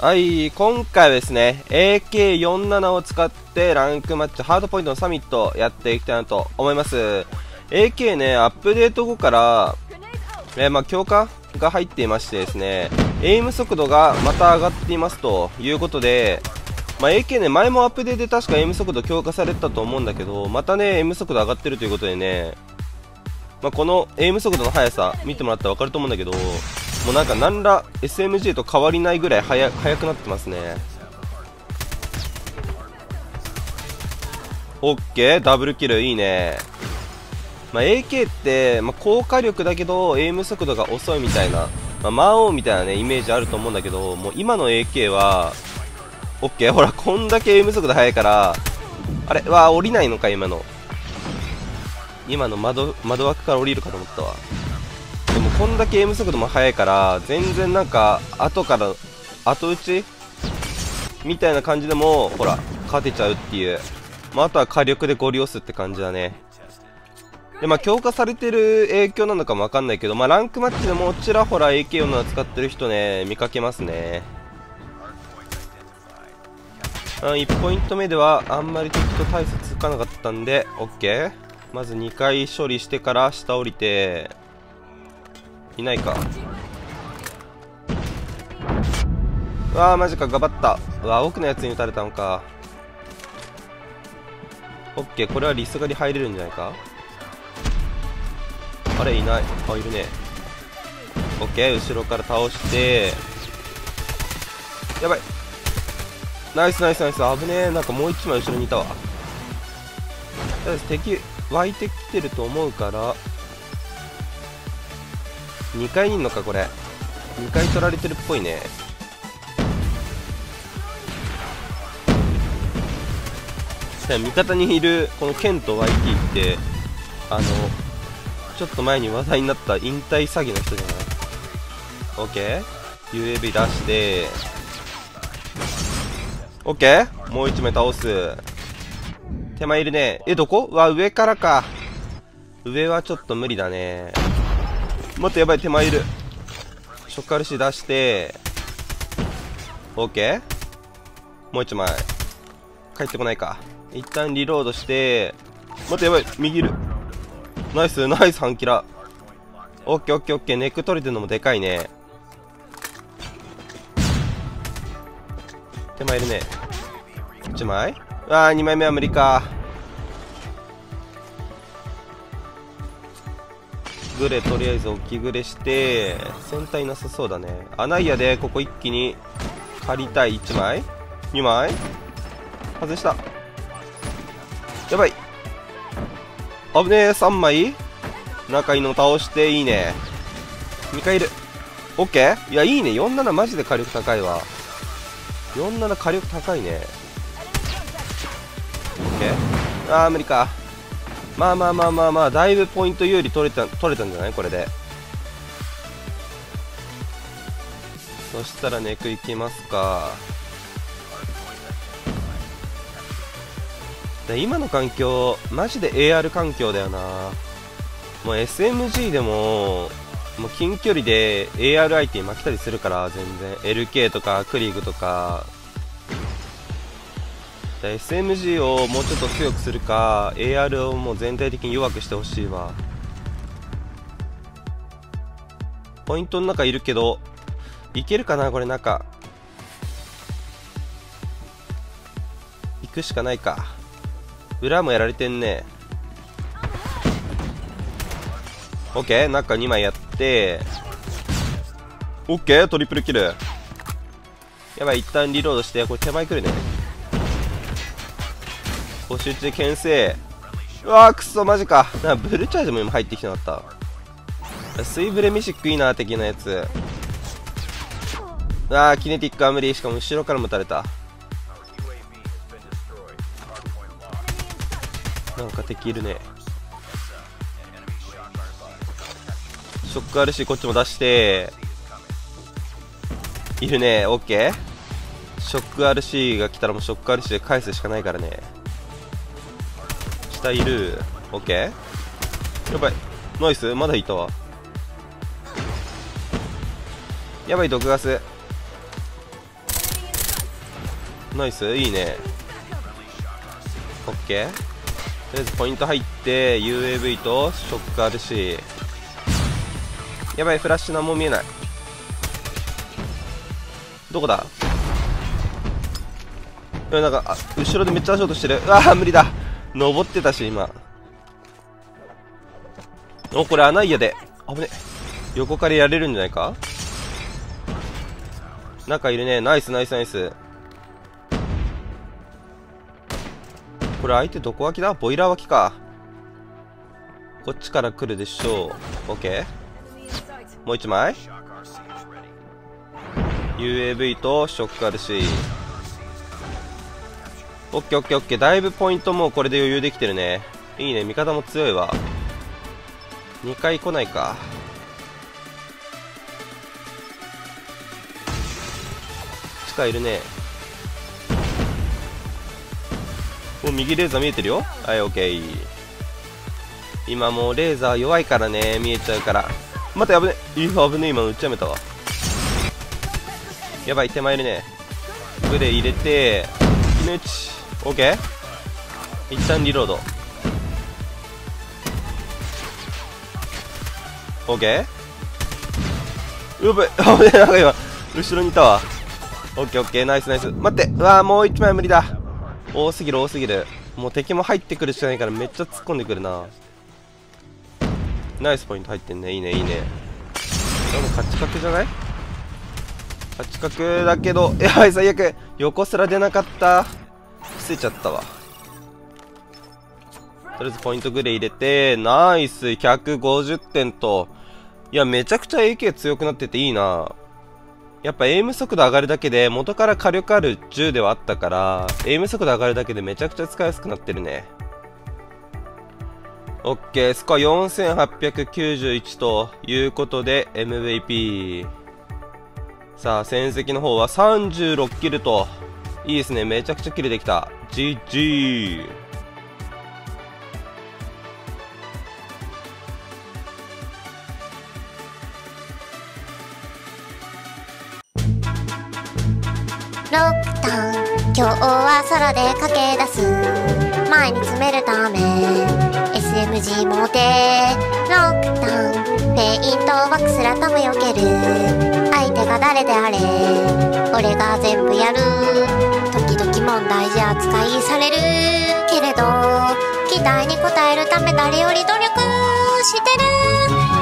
はい、今回はですね、AK47 を使ってランクマッチハードポイントのサミットやっていきたいなと思います。AK ね、アップデート後から、えーまあ、強化が入っていましてですね、エイム速度がまた上がっていますということで、まあ、AK ね、前もアップデートで確かエイム速度強化されてたと思うんだけど、またね、エイム速度上がってるということでね、まあ、このエイム速度の速さ見てもらったら分かると思うんだけど、もうなんか何ら SMG と変わりないぐらい速速くなってますね。オッケーダブルキルいいね。まあ、AK って、まあ、高火力だけどエイム速度が遅いみたいな、まあ、魔王みたいなねイメージあると思うんだけど、もう今の AK は、オッケーほらこんだけエイム速度速いから、あれわ降りないのか今の。今の窓窓枠から降りるかと思ったわ。もこんだけエイム速度も速いから全然なんか後から後打ち？みたいな感じでもほら勝てちゃうっていう、まあ、あとは火力でゴリ押すって感じだね。でまあ強化されてる影響なのかもわかんないけど、まあ、ランクマッチでもちらほら AK47 使ってる人ね見かけますね。うん1ポイント目ではあんまり敵と大差つかなかったんで OK まず2回処理してから下降りていないか。うわーマジか。頑張った。うわ奥のやつに撃たれたのか。オッケー。これはリスガリ入れるんじゃないか。あれいない。あいるね。オッケー。後ろから倒して。やばい。ナイスナイスナイス。危ねえ。なんかもう一枚後ろにいたわ。とりあえず敵湧いてきてると思うから。2階にいんのかこれ。2階取られてるっぽいね。さあ味方にいるこのケンと YT ってあのちょっと前に話題になった引退詐欺の人じゃない ?OK UAV 出して。OK もう1枚倒す。手前いるね。えどこ？わ上からか。上はちょっと無理だね。もっとやばい手前いる。ショック RC 出して。OK もう一枚。帰ってこないか。一旦リロードして。もっとやばい。右いる。ナイスナイス半キラ。オッケーオッケーオッケー。ネック取れてるのもでかいね。手前いるね。1枚。ああ2枚目は無理か。グレとりあえず置きグレして戦隊なさそうだね。アナイアでここ一気に借りたい1枚。2枚。外した。やばい。危ねえ3枚。仲いいの倒していいね。2回いる OK? いやいいね。47マジで火力高いわ。47火力高いね。OK あー無理か。まあまあまあまあまあだいぶポイント有利取れた取れたんじゃない？これで。そしたらネクいきますか。今の環境マジで AR 環境だよな。もう SMG でももう近距離で AR 相手に負けたりするから全然。LK とかクリーグとか SMG をもうちょっと強くするか AR をもう全体的に弱くしてほしいわ。ポイントの中いるけどいけるかなこれ中。行くしかないか。裏もやられてんね。OK 中2枚やって。OK トリプルキル。やばい。一旦リロードしてこれ手前来るね。星打ちで牽制。うわーくそマジか。なブルチャージも今入ってきてなかった。スイブレミシックいいな的なやつ。うわーキネティックは無理しかも後ろからも撃たれた。なんか敵いるね。ショック RC こっちも出して。いるねオッケー。ショック RC が来たらもうショック RC で返すしかないからね。下いる。オッケー？やばい。ナイス。まだいたわ。やばい毒ガス。ナイス。いいね。オッケー？とりあえずポイント入って UAV とショックあるし。やばいフラッシュ何も見えない。どこだ？うんなんか後ろでめっちゃ足音してる。うわー無理だ。登ってたし今。おこれ穴嫌で。危ね。横からやれるんじゃないか？中いるね。ナイスナイスナイス。これ相手どこ脇だ？ボイラー脇か。こっちから来るでしょう。OK もう一枚。UAV とショックあるし。OKOKOK だいぶポイントもうこれで余裕できてるね。いいね。味方も強いわ。2回来ないか。地下いるね。もう右レーザー見えてるよ。はい OK 今もうレーザー弱いからね。見えちゃうから。またやぶね。いや危ね。今撃ちやめたわ。やばい手前いるね。ブレ入れて決め打ち OK 一旦リロード OK やばい危ねなんか今後ろにいたわ OKOK ナイスナイス待ってうわーもう一枚無理だ多すぎる多すぎるもう敵も入ってくるしかないからめっちゃ突っ込んでくるなナイスポイント入ってんねいいねいいねでもカチカチじゃないカチカチだけどやばい最悪横すら出なかった伏せちゃったわ。とりあえずポイントグレー入れてナイス。150点と。いやめちゃくちゃ AK 強くなってていいな。やっぱエイム速度上がるだけで元から火力ある銃ではあったからエイム速度上がるだけでめちゃくちゃ使いやすくなってるね。オッケー。スコア4891ということで MVP さあ戦績の方は36キルと。いいですね。めちゃくちゃキルできた。GG ロックダウン。今日は空で駆け出す。前に詰めるため。SMG 持てロックダウン。ペイントワックスラタム避ける。相手が誰であれ。俺が全部やる。時々問題じゃ扱いされる。けれど期待に応えるため誰より努力してる。